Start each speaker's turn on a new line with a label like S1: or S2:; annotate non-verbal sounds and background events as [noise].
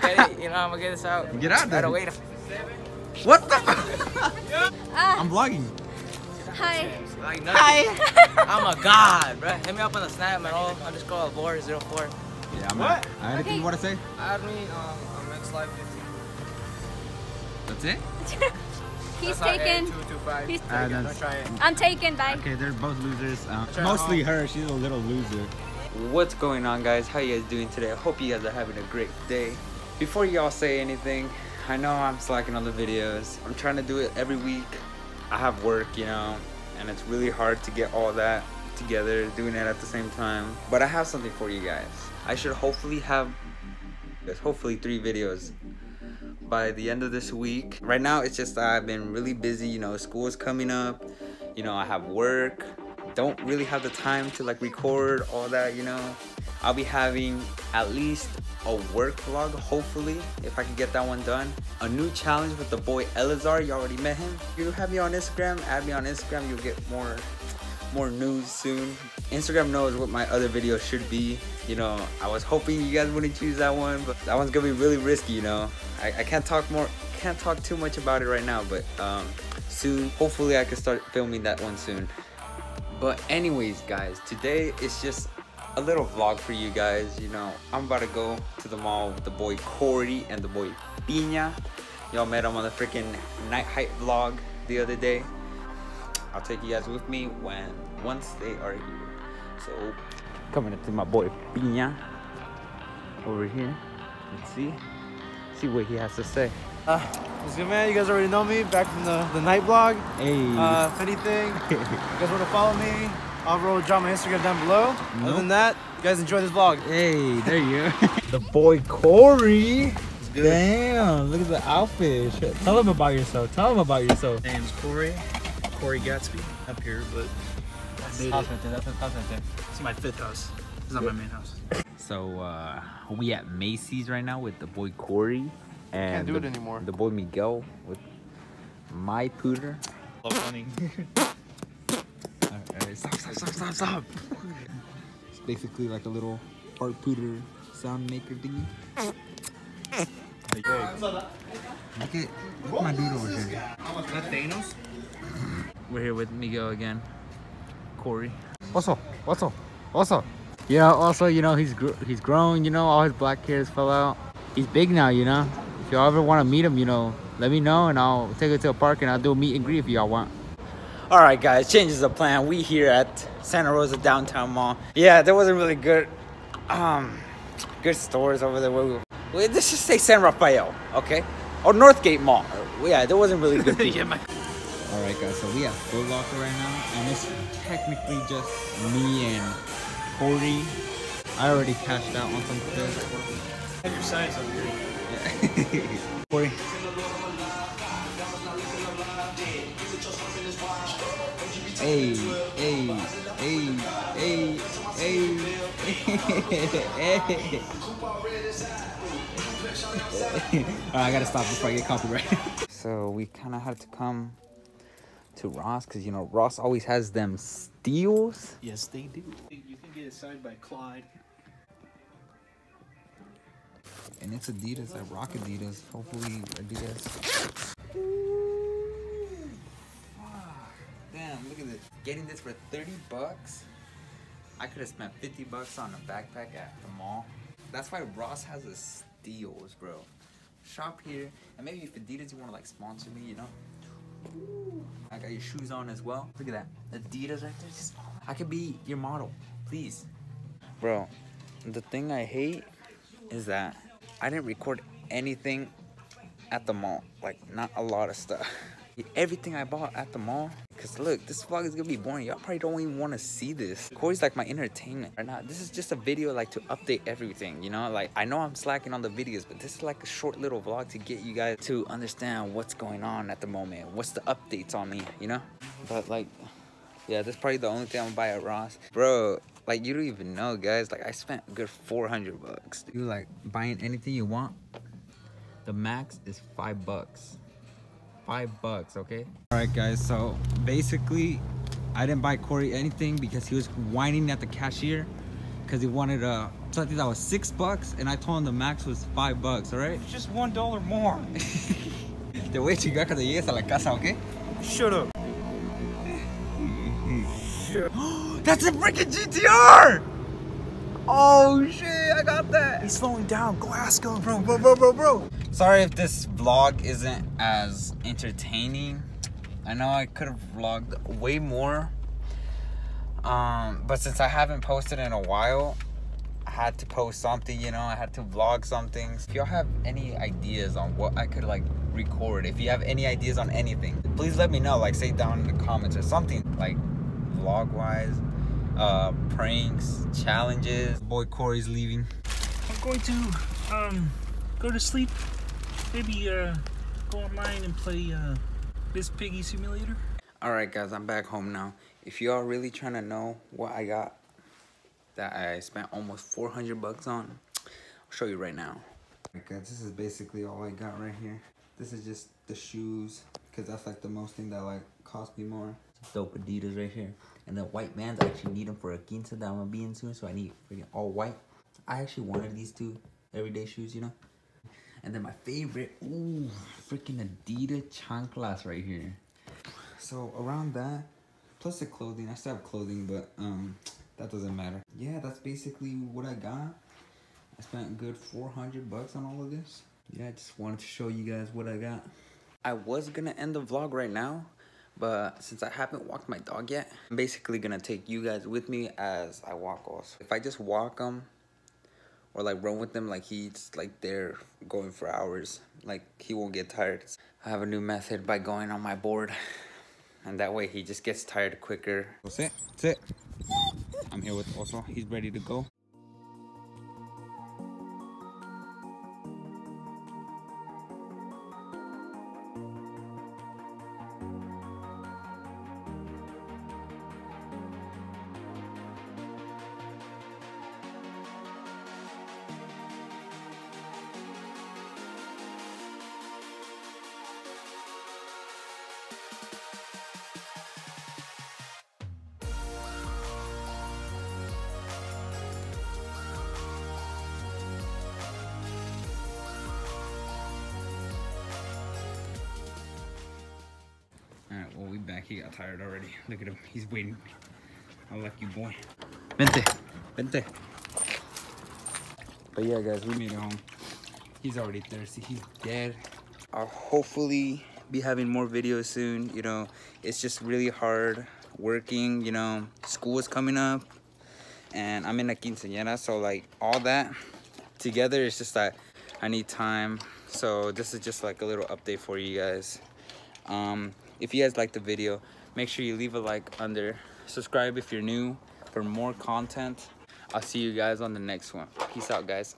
S1: Get it, you know, I'm gonna get this out.
S2: Get out there.
S1: Gotta wait.
S2: What the? I'm vlogging.
S3: Hi.
S1: Like nothing. [laughs] I'm a god, bro. Hit me up on the snap, man. All underscore Alvor 04.
S2: Yeah, I'm
S1: What?
S2: Uh, anything you want to say?
S1: Add me um, on Max Live 15.
S2: That's it? [laughs]
S3: He's
S1: That's
S3: taken.
S1: it, 225.
S3: He's
S2: Uh,
S1: Don't try it.
S3: I'm taken. Bye.
S2: okay, they're both losers. Uh, mostly her. She's a little loser.
S4: What's going on guys? How you guys doing today? I hope you guys are having a great day. Before y'all say anything, I know I'm slacking on the videos. I'm trying to do it every week. I have work, you know, and it's really hard to get all that together, doing it at the same time. But I have something for you guys. I should hopefully have, hopefully three videos by the end of this week. Right now, it's just I've been really busy. You know, school is coming up. You know, I have work. Don't really have the time to like record all that. You know, I'll be having at least a work vlog. Hopefully, if I can get that one done. A new challenge with the boy Elazar. You already met him. If you have me on Instagram, add me on Instagram. You'll get more more news soon. Instagram knows what my other videos should be. You know, I was hoping you guys wouldn't choose that one, but that one's gonna be really risky, you know. I, I can't talk more, can't talk too much about it right now, but um, soon, hopefully I can start filming that one soon. But anyways, guys, today is just a little vlog for you guys. You know, I'm about to go to the mall with the boy Corey and the boy Pina. Y'all met him on the freaking night hype vlog the other day. I'll take you guys with me when once they are here. So coming up to my boy Pina over here. Let's see. See what he has to say.
S5: Uh, what's good, man? You guys already know me back from the, the night vlog.
S2: Hey.
S5: Uh, if anything, you guys want to follow me, I'll roll drop my Instagram down below. Other than that, you guys enjoy this vlog.
S2: hey, there you go. [laughs] the boy Corey. Good. Damn, look at the outfit. Shit, Tell him about yourself. Tell him about yourself.
S5: My name's Corey, Corey Gatsby, up here, but I made it.
S2: That's his house right there.
S5: It's my fifth house. It's not my main house.
S4: So uh, we at Macy's right now with the boy Corey and
S5: Can't do
S4: the,
S5: it anymore.
S4: the boy Miguel with my pooter.
S5: funny. [laughs]
S2: Alright, stop, stop, stop, stop, stop. It's basically like a little heart pooter sound maker thingy. Look at look at my dude over here.
S5: Thanos?
S4: We're here with Miguel again. Corey.
S2: What's up? What's up? What's up? Yeah, also, you know, he's gr he's grown, you know, all his black hairs fell out. He's big now, you know. If y'all ever want to meet him, you know, let me know and I'll take it to a park and I'll do a meet and greet if y'all want.
S4: All right, guys, changes of plan. We here at Santa Rosa Downtown Mall. Yeah, there wasn't really good, um, good stores over there. Where we, well, let's just say San Rafael, okay, or Northgate Mall. Yeah, there wasn't really good. [laughs]
S5: yeah, my
S2: All right, guys. So we have Foot Locker right now, and it's technically just me and Corey. I already cashed out on some stuff.
S5: have your size up here.
S2: Hey, hey, hey, hey, hey, hey. Alright, I gotta stop before I get copyrighted.
S4: So we kind of had to come to Ross because you know Ross always has them steals.
S5: Yes, they do. You can get it signed by Clyde.
S2: And it's Adidas. I rock Adidas. Hopefully Adidas.
S4: Damn, look at this. Getting this for 30 bucks. I could have spent 50 bucks on a backpack at the mall. That's why Ross has the steals, bro. Shop here, and maybe if Adidas you want to like sponsor me, you know. I got your shoes on as well. Look at that, Adidas right there. Just, I could be your model, please. Bro, the thing I hate is that I didn't record anything at the mall. Like, not a lot of stuff. [laughs] Everything I bought at the mall. Cause look, this vlog is gonna be boring. Y'all probably don't even want to see this. Corey's like my entertainment right now. This is just a video like to update everything, you know? Like I know I'm slacking on the videos, but this is like a short little vlog to get you guys to understand what's going on at the moment. What's the updates on me, you know? But like, yeah, that's probably the only thing I'm gonna buy at Ross. Bro, like you don't even know, guys. Like I spent a good 400 bucks.
S2: You like buying anything you want. The max is five bucks. Five bucks, okay? All right, guys. So basically, I didn't buy Corey anything because he was whining at the cashier.
S4: because he wanted uh something that was six bucks, and I told him the max was five bucks. All right.
S5: Just one dollar more.
S4: Te voy a chingar cuando llegues a la casa, ¿ok?
S5: Shut up. [gasps]
S4: That's a freaking GTR! Oh shit, I got that.
S5: He's slowing down. Go ask him.
S4: Bro, bro, bro, bro, bro. Sorry if this vlog isn't as entertaining. I know I could have vlogged way more. Um, but since I haven't posted in a while, I had to post something, you know, I had to vlog something. If y'all have any ideas on what I could like record, if you have any ideas on anything, please let me know. Like say down in the comments or something like vlog wise, uh, pranks, challenges. Boy Corey's leaving.
S6: I'm going to um go to sleep. Maybe uh go online and play uh Miss Piggy Simulator.
S4: All right, guys, I'm back home now. If y'all really trying to know what I got that I spent almost 400 bucks on, I'll show you right now. Alright, guys, this is basically all I got right here. This is just the shoes, because that's like the most thing that like cost me more. Dope Adidas right here. And the white vans, I actually need them for a quince that I'm gonna be in soon, so I need freaking all white. I actually wanted these two everyday shoes, you know? And then my favorite, ooh, freaking Adidas chanclas right here. So around that, plus the clothing, I still have clothing, but um, that doesn't matter. Yeah, that's basically what I got. I spent a good 400 bucks on all of this. Yeah, I just wanted to show you guys what I got. I was gonna end the vlog right now, but since I haven't walked my dog yet, I'm basically gonna take you guys with me as I walk also. If I just walk him or like run with him like he's like there going for hours, like he won't get tired. I have a new method by going on my board and that way he just gets tired quicker. Sit, it. I'm here with Oso. He's ready to go. He got tired already. Look at him. He's waiting. I like you, boy. Vente. Vente. But yeah, guys, we made it home. He's already thirsty. He's dead. I'll hopefully be having more videos soon. You know, it's just really hard working. You know, school is coming up. And I'm in a quinceañera, so like all that together it's just that I need time. So this is just like a little update for you guys. Um, if you guys liked the video, make sure you leave a like under. Subscribe if you're new for more content. I'll see you guys on the next one. Peace out, guys.